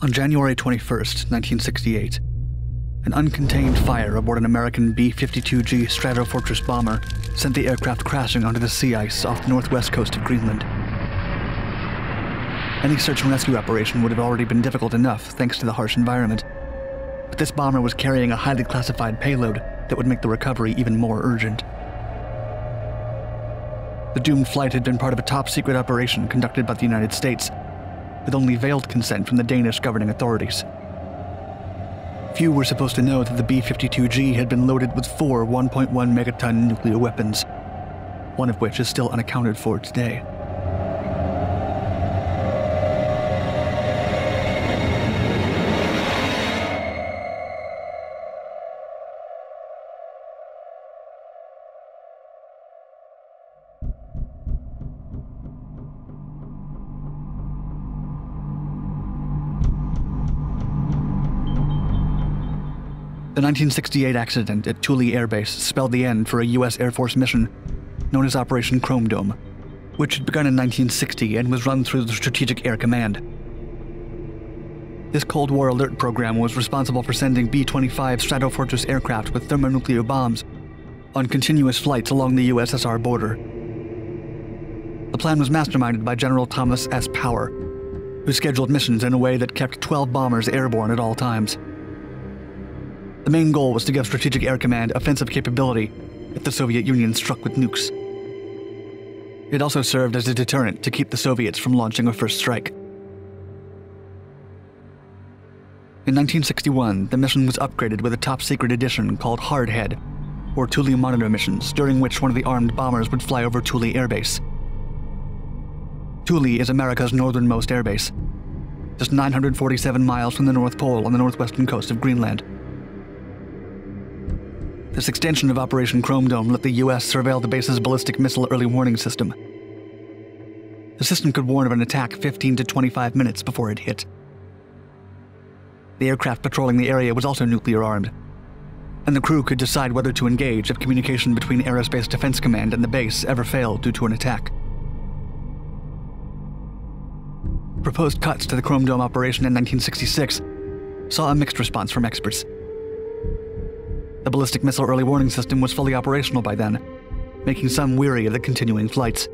On January 21, 1968, an uncontained fire aboard an American B 52G Stratofortress bomber sent the aircraft crashing onto the sea ice off the northwest coast of Greenland. Any search and rescue operation would have already been difficult enough thanks to the harsh environment. But this bomber was carrying a highly classified payload that would make the recovery even more urgent. The doomed flight had been part of a top secret operation conducted by the United States, with only veiled consent from the Danish governing authorities. Few were supposed to know that the B 52G had been loaded with four 1.1 megaton nuclear weapons, one of which is still unaccounted for today. The 1968 accident at Thule Air Base spelled the end for a U.S. Air Force mission known as Operation Chrome Dome, which had begun in 1960 and was run through the Strategic Air Command. This Cold War alert program was responsible for sending B 25 Stratofortress aircraft with thermonuclear bombs on continuous flights along the USSR border. The plan was masterminded by General Thomas S. Power, who scheduled missions in a way that kept 12 bombers airborne at all times. The main goal was to give Strategic Air Command offensive capability if the Soviet Union struck with nukes. It also served as a deterrent to keep the Soviets from launching a first strike. In 1961, the mission was upgraded with a top secret edition called Hardhead, or Thule Monitor missions, during which one of the armed bombers would fly over Thule Air Base. Thule is America's northernmost airbase, just 947 miles from the North Pole on the northwestern coast of Greenland. This extension of Operation Chrome Dome let the U.S. surveil the base's ballistic missile early warning system. The system could warn of an attack 15 to 25 minutes before it hit. The aircraft patrolling the area was also nuclear armed, and the crew could decide whether to engage if communication between Aerospace Defense Command and the base ever failed due to an attack. Proposed cuts to the Chrome Dome operation in 1966 saw a mixed response from experts. The ballistic missile early warning system was fully operational by then, making some weary of the continuing flights.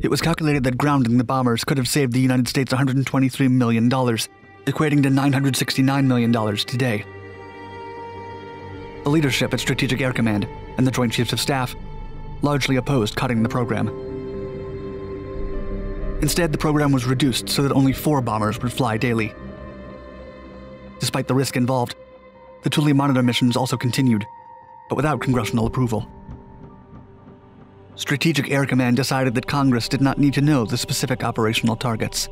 It was calculated that grounding the bombers could have saved the United States $123 million, equating to $969 million today. The leadership at Strategic Air Command and the Joint Chiefs of Staff largely opposed cutting the program. Instead, the program was reduced so that only four bombers would fly daily. Despite the risk involved, the Thule Monitor missions also continued, but without congressional approval. Strategic Air Command decided that Congress did not need to know the specific operational targets.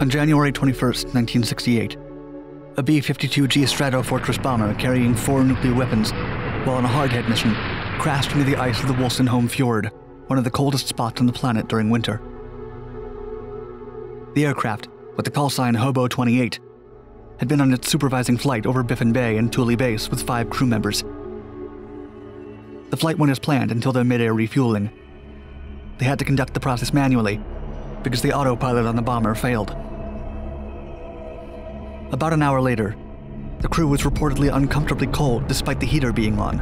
On January 21, 1968, a B 52G Stratofortress bomber carrying four nuclear weapons, while on a hardhead mission, crashed into the ice of the Wolstenholme Fjord, one of the coldest spots on the planet during winter. The aircraft, with the call sign Hobo 28, had been on its supervising flight over Baffin Bay and Thule Base with five crew members. The flight went as planned until their mid-air refueling. They had to conduct the process manually because the autopilot on the bomber failed. About an hour later, the crew was reportedly uncomfortably cold despite the heater being on.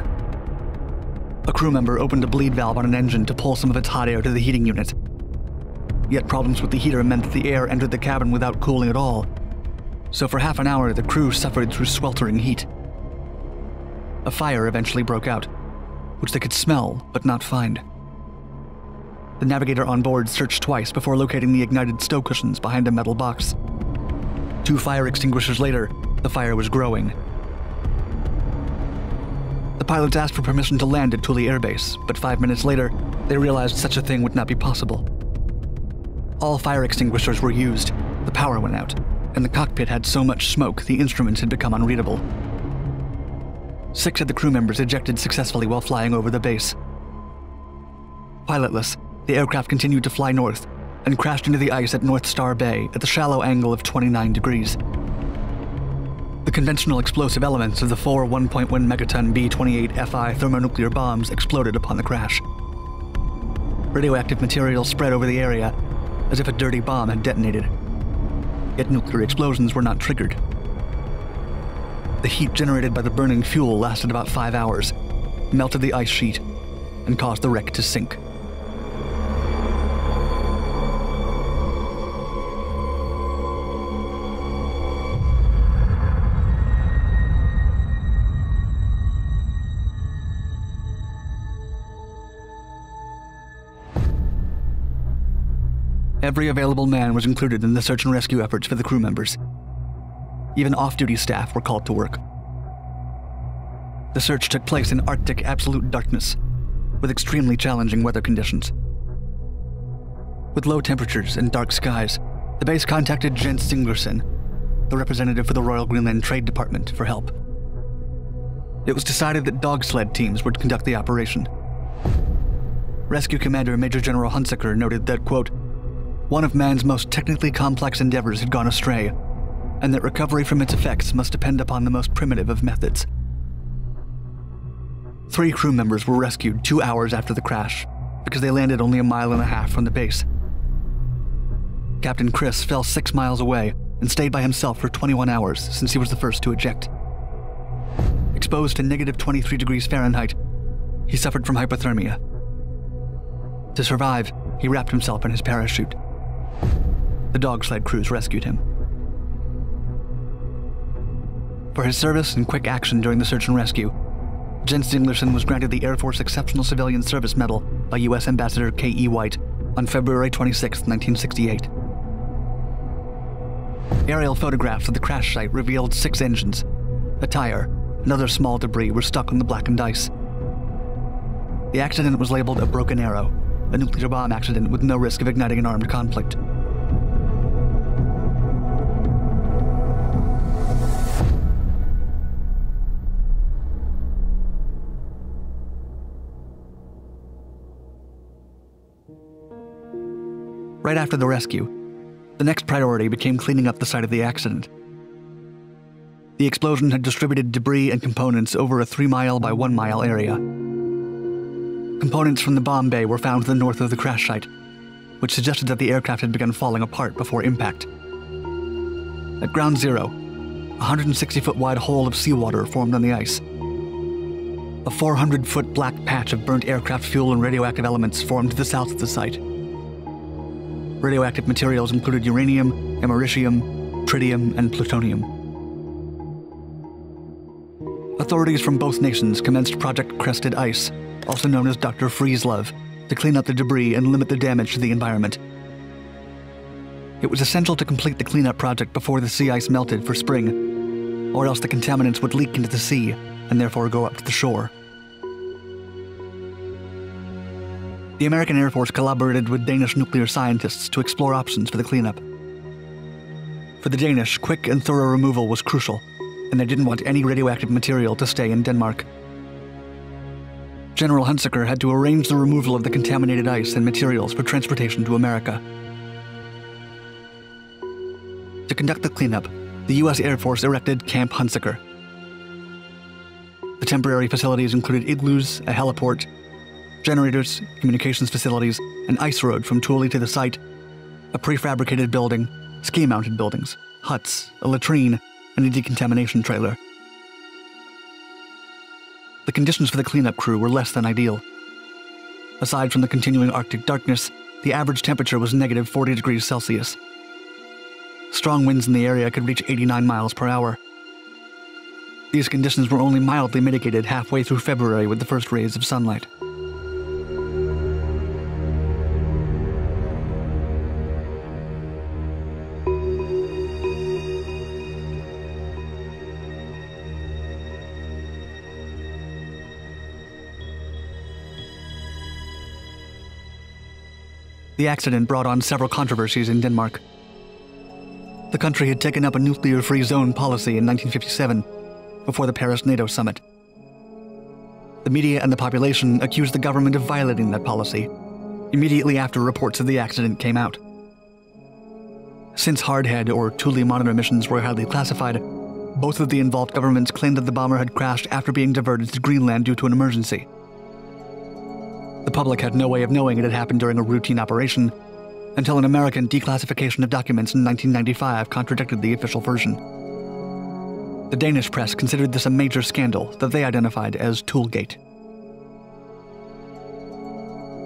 A crew member opened a bleed valve on an engine to pull some of its hot air to the heating unit. Yet problems with the heater meant that the air entered the cabin without cooling at all, so for half an hour the crew suffered through sweltering heat. A fire eventually broke out, which they could smell but not find. The navigator on board searched twice before locating the ignited stow cushions behind a metal box. Two fire extinguishers later, the fire was growing. The pilots asked for permission to land at Thule Air Base, but five minutes later, they realized such a thing would not be possible. All fire extinguishers were used, the power went out, and the cockpit had so much smoke the instruments had become unreadable. Six of the crew members ejected successfully while flying over the base. Pilotless, the aircraft continued to fly north, and crashed into the ice at North Star Bay at the shallow angle of 29 degrees. The conventional explosive elements of the four 1.1 megaton B 28 FI thermonuclear bombs exploded upon the crash. Radioactive material spread over the area as if a dirty bomb had detonated. Yet nuclear explosions were not triggered. The heat generated by the burning fuel lasted about five hours, melted the ice sheet, and caused the wreck to sink. Every available man was included in the search and rescue efforts for the crew members. Even off duty staff were called to work. The search took place in Arctic absolute darkness, with extremely challenging weather conditions. With low temperatures and dark skies, the base contacted Jens Zinglersen, the representative for the Royal Greenland Trade Department, for help. It was decided that dog sled teams would conduct the operation. Rescue Commander Major General Hunsaker noted that, quote, one of man's most technically complex endeavors had gone astray, and that recovery from its effects must depend upon the most primitive of methods. Three crew members were rescued two hours after the crash because they landed only a mile and a half from the base. Captain Criss fell six miles away and stayed by himself for 21 hours since he was the first to eject. Exposed to negative 23 degrees Fahrenheit, he suffered from hypothermia. To survive, he wrapped himself in his parachute. The dog sled crews rescued him. For his service and quick action during the search and rescue, Jens Zinglersen was granted the Air Force Exceptional Civilian Service Medal by U.S. Ambassador K.E. White on February 26, 1968. Aerial photographs of the crash site revealed six engines, a tire, and other small debris were stuck on the blackened ice. The accident was labeled a broken arrow, a nuclear bomb accident with no risk of igniting an armed conflict. Right after the rescue, the next priority became cleaning up the site of the accident. The explosion had distributed debris and components over a three mile by one mile area. Components from the bomb bay were found to the north of the crash site, which suggested that the aircraft had begun falling apart before impact. At ground zero, a 160 foot wide hole of seawater formed on the ice. A 400 foot black patch of burnt aircraft fuel and radioactive elements formed to the south of the site. Radioactive materials included uranium, americium, tritium, and plutonium. Authorities from both nations commenced Project Crested Ice, also known as Dr. Freezelove, to clean up the debris and limit the damage to the environment. It was essential to complete the cleanup project before the sea ice melted for spring, or else the contaminants would leak into the sea and therefore go up to the shore. The American Air Force collaborated with Danish nuclear scientists to explore options for the cleanup. For the Danish, quick and thorough removal was crucial, and they didn't want any radioactive material to stay in Denmark. General Hunsaker had to arrange the removal of the contaminated ice and materials for transportation to America. To conduct the cleanup, the U.S. Air Force erected Camp Hunsaker. The temporary facilities included igloos, a heliport, generators, communications facilities, an ice road from Thule to the site, a prefabricated building, ski mounted buildings, huts, a latrine, and a decontamination trailer. The conditions for the cleanup crew were less than ideal. Aside from the continuing Arctic darkness, the average temperature was negative 40 degrees Celsius. Strong winds in the area could reach 89 miles per hour. These conditions were only mildly mitigated halfway through February with the first rays of sunlight. The accident brought on several controversies in Denmark. The country had taken up a nuclear free zone policy in 1957, before the Paris NATO summit. The media and the population accused the government of violating that policy, immediately after reports of the accident came out. Since Hardhead or Thule monitor missions were highly classified, both of the involved governments claimed that the bomber had crashed after being diverted to Greenland due to an emergency. The public had no way of knowing it had happened during a routine operation until an American declassification of documents in 1995 contradicted the official version. The Danish press considered this a major scandal that they identified as Thulegate.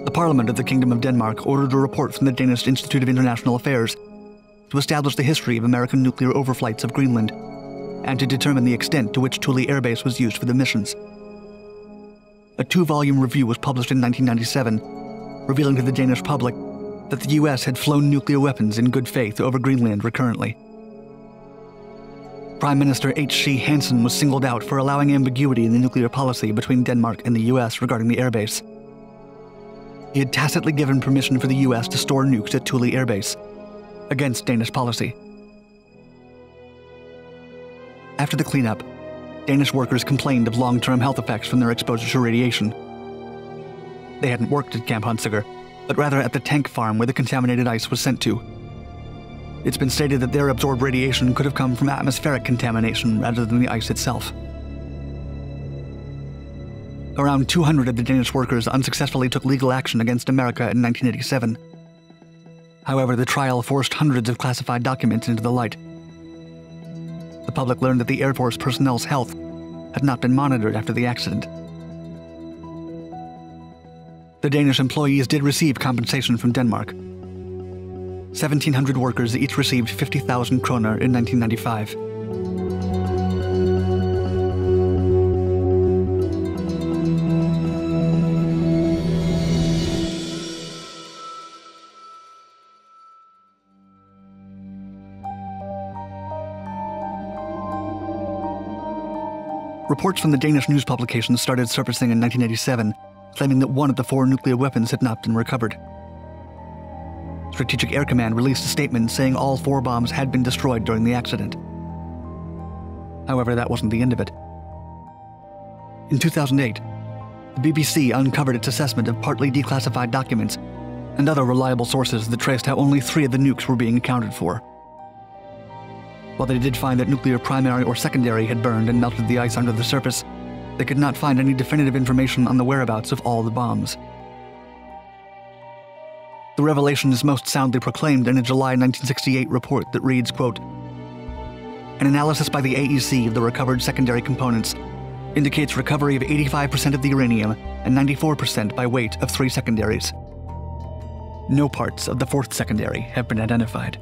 The Parliament of the Kingdom of Denmark ordered a report from the Danish Institute of International Affairs to establish the history of American nuclear overflights of Greenland and to determine the extent to which Thule Air Base was used for the missions. A two volume review was published in 1997, revealing to the Danish public that the US had flown nuclear weapons in good faith over Greenland recurrently. Prime Minister H.C. Hansen was singled out for allowing ambiguity in the nuclear policy between Denmark and the US regarding the airbase. He had tacitly given permission for the US to store nukes at Thule Air Base, against Danish policy. After the cleanup, Danish workers complained of long term health effects from their exposure to radiation. They hadn't worked at Camp Hunsaker, but rather at the tank farm where the contaminated ice was sent to. It's been stated that their absorbed radiation could have come from atmospheric contamination rather than the ice itself. Around 200 of the Danish workers unsuccessfully took legal action against America in 1987. However, the trial forced hundreds of classified documents into the light. The public learned that the Air Force personnel's health had not been monitored after the accident. The Danish employees did receive compensation from Denmark. 1,700 workers each received 50,000 kroner in 1995. Reports from the Danish news publications started surfacing in 1987 claiming that one of the four nuclear weapons had not been recovered. Strategic Air Command released a statement saying all four bombs had been destroyed during the accident. However, that wasn't the end of it. In 2008, the BBC uncovered its assessment of partly declassified documents and other reliable sources that traced how only three of the nukes were being accounted for. While they did find that nuclear primary or secondary had burned and melted the ice under the surface, they could not find any definitive information on the whereabouts of all the bombs. The revelation is most soundly proclaimed in a July 1968 report that reads, quote, An analysis by the AEC of the recovered secondary components indicates recovery of 85% of the uranium and 94% by weight of three secondaries. No parts of the fourth secondary have been identified.